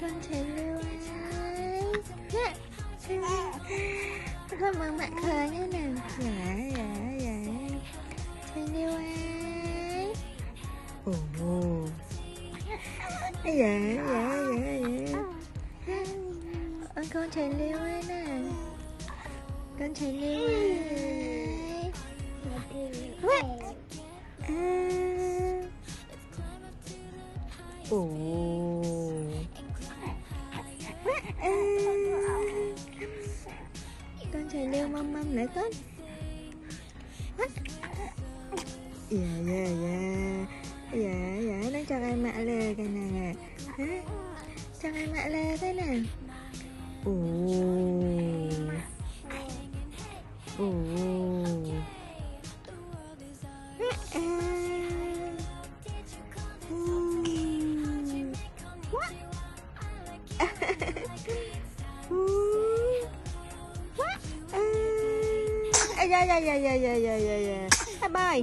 con thấy luôn á Cảm ơn bạn khờ nhé nào. Dạ dạ dạ. Thấy yêu ai Ồ. Dạ dạ dạ dạ. Ôi con thấy yêu ai nè Con thấy yêu ai What? Ồ. con lưu mâm mâm lại con. Dạ dạ dạ. Dạ dạ nó cho em mạ lê cái này nè. Cho em mạ lê thế nè ồ. Ồ. À. À, dạ dạ dạ dạ dạ dạ dạ dạ bye bye